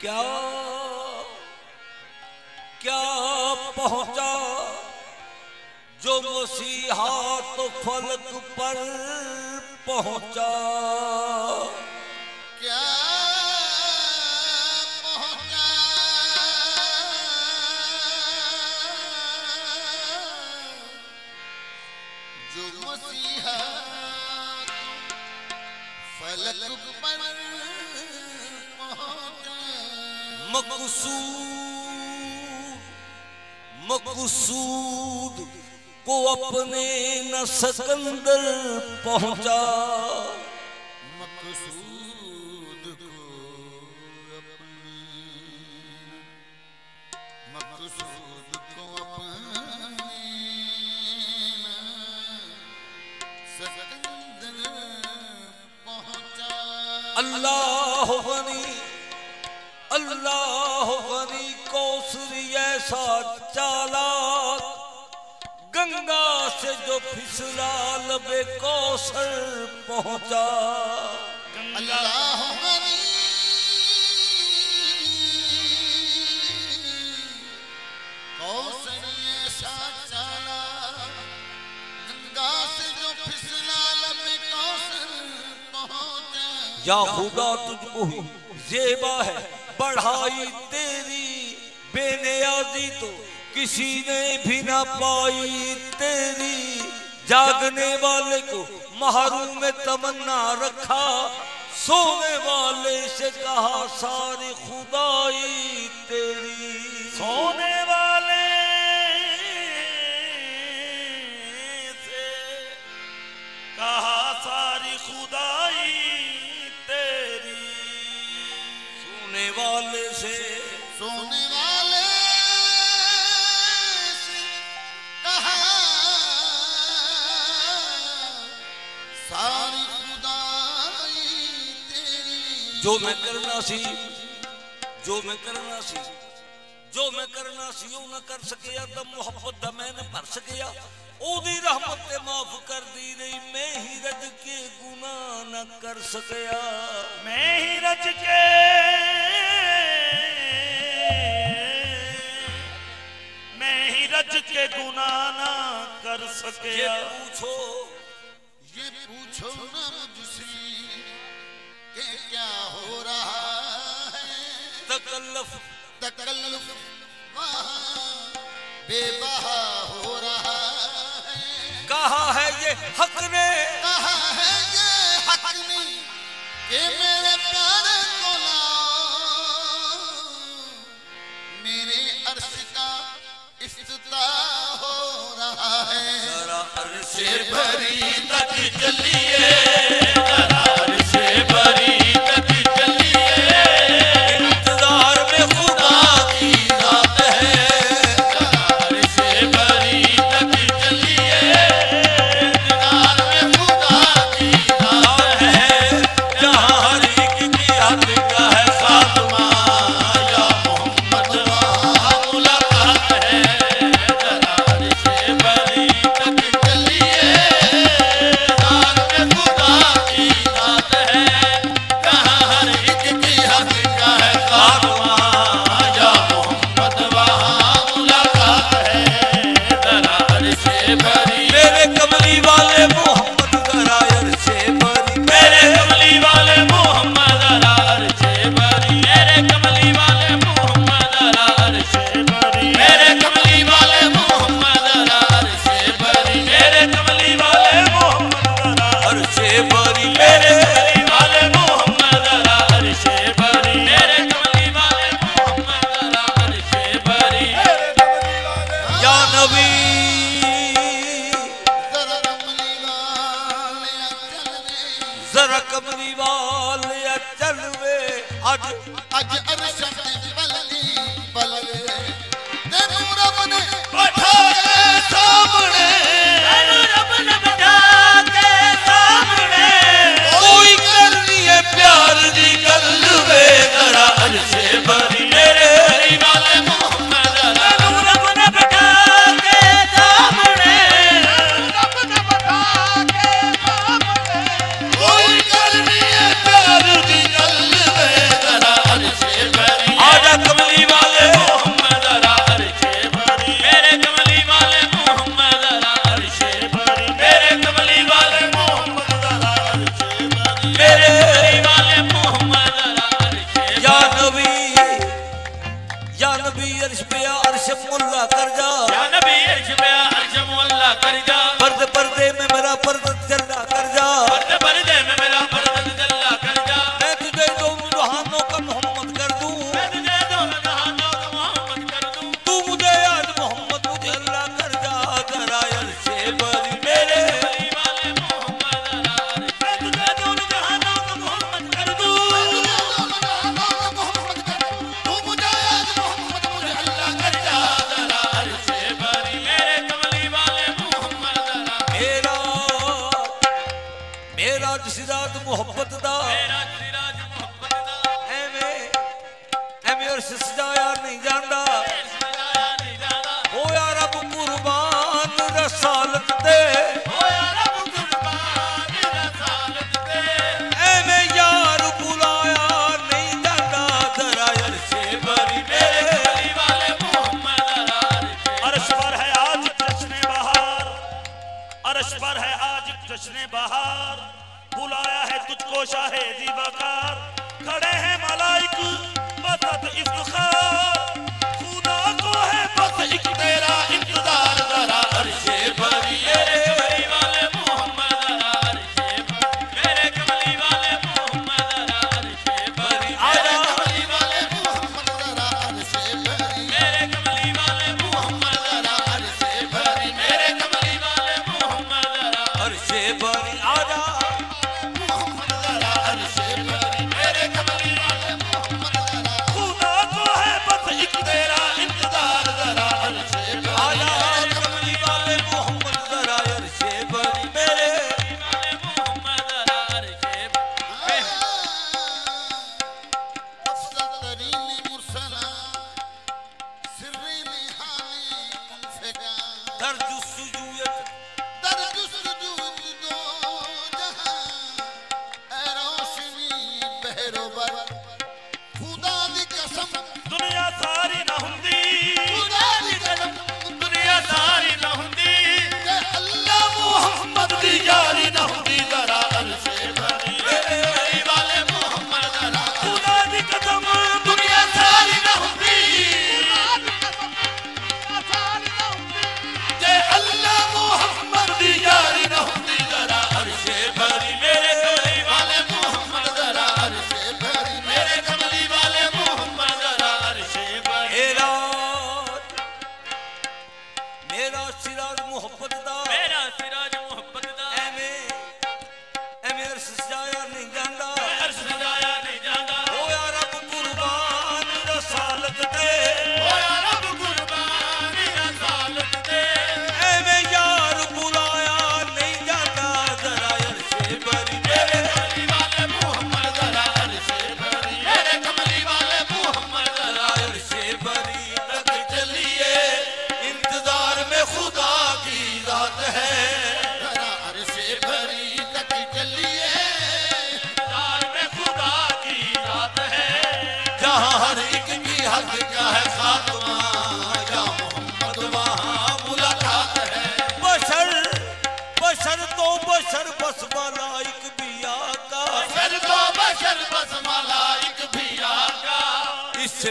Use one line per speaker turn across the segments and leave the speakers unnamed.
کیا کیا پہنچا جو مسیحا تو فلک پر پہنچا؟
کیا پہنچا؟ جو مسیحا فلک پر
مقصود مقصود کو اپنے نہ سکندر پہنچا۔
مقصود کو اپنے مقصود کو اپنے سکندر پہنچا۔
اللہ غنی اللہ غنی کوسری ایسا چالاک گنگا سے جو پھسلا لبے کوسر پہنچا۔
اللہ کوثر ایسا چالا گنگا سے جو پھسلا لب کوثر پہنچا۔
یا خدا تجھ کو زیبا ہے۔ بڑھائی تیری بے نیازی تو کسی نے بھی نہ پائی تیری۔ جاگنے والے کو محروم تمنا رکھا، سونے والے سے کہا ساری خدائی تیری۔
ساری خدائی تیری جو میں
کرنا سی جو میں کرنا سی جو میں کرنا سی وہ نہ کر سکیا تو محبت دا میں نے بھر سکیا۔ او دی رحمت تے معاف کر دی رہی میں ہی رج کے گناہ نہ کر سکیا۔
میں ہی رچ کے میں ہی رچ کے گناہ نہ کر یہ سکیا
پوچھو سے بھری
تک چلیے
ਰਕਮ ਦੀ ਵਾਲ ਅਚਲ ਅੱਜ
ਅੱਜ ਅਰਸ਼ਾਂ ਦੀ ਬਲਦੀ ਬਲਵੇ ਤੈਨੂੰ ਰੱਬ ਨੇ
ਬਿਠਾਏ
ਸਾਹਮਣੇ।
ਤੈਨੂੰ ਰੱਬ ਨੇ ਬਿਠਾ ਕੇ ਸਾਹਮਣੇ।
ਕੋਈ ਕਰਨੀ ਹੈ ਪਿਆਰ ਦੀ ਗੱਲ ਵੇ। ਤੇਰਾ ਅਰਸ਼ੇ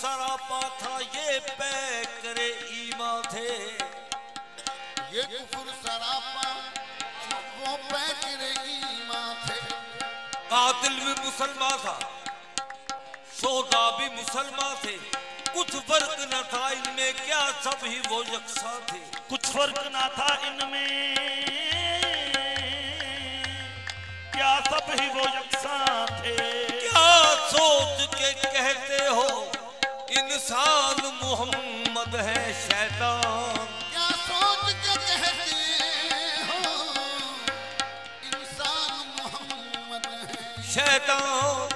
سراپا تھا یہ پیکر ایما تھے۔
یہ کفر سراپا وہ پیکر ایما تھے۔
قاتل بھی مسلمان تھا سودا بھی مسلمان تھے۔ کچھ فرق نہ تھا ان میں کیا سب ہی وہ یکساں تھے۔
کچھ فرق نہ تھا ان میں کیا سب ہی وہ یکساں تھے۔
کیا سوچ کے کہتے ہو؟ سال محمد ہے شیطان۔
کیا سوچ کے کہتے ہو؟ انسان محمد ہے۔
شیطان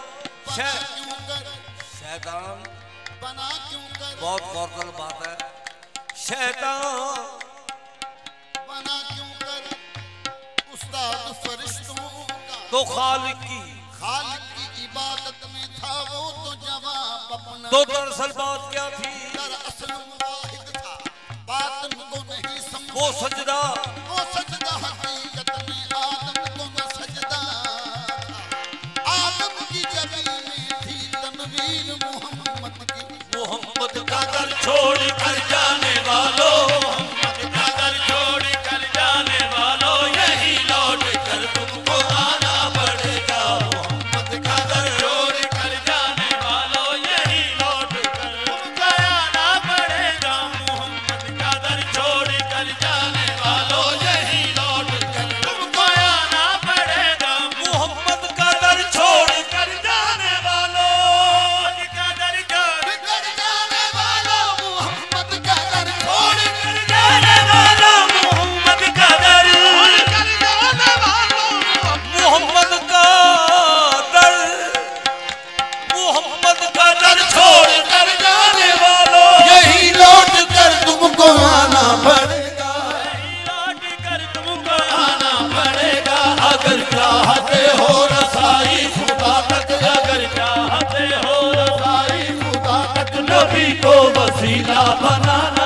شیطان۔
بنا کیوں کر؟ بہت
بہتر بات ہے۔ شیطان۔
بنا کیوں کر؟ استاد فرشتوں کا۔
تو خالق کی۔
تو
دراصل بات کیا تھی؟
دراصل واحد تھا بات ان کو نہیں سمجھو وہ
سجدہ۔
وہ سجدہ حقیقت میں آدم کو نہ سجدہ۔ آدم کی جبی تھی تنویر محمد کی۔
محمد کا در چھوڑ کر جانے والوں
تم کو پڑے گا۔ اگر چاہتے ہو رسائی، خدا تک اگر چاہتے ہو رسائی، خدا نبی کو وسیلہ بنانا۔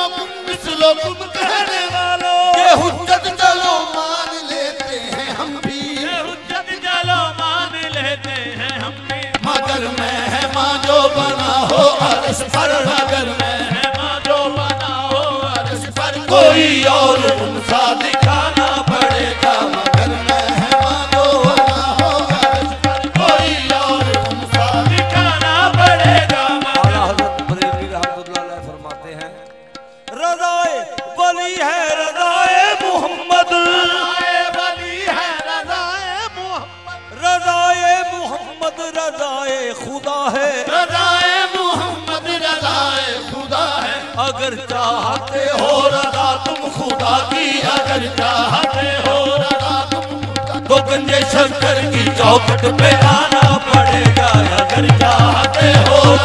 مثلکم کہنے مان لیتے ہیں ہم بھی یہ
حجت مان لیتے ہیں ہم بھی مگر
میں ہے ماں جو بنا
ہو عرض پر مگر میں
خدا
کی اگر چاہتے ہو
تو گنج شنکر کی چوکٹ پہ آنا پڑے گا۔ اگر چاہتے
ہو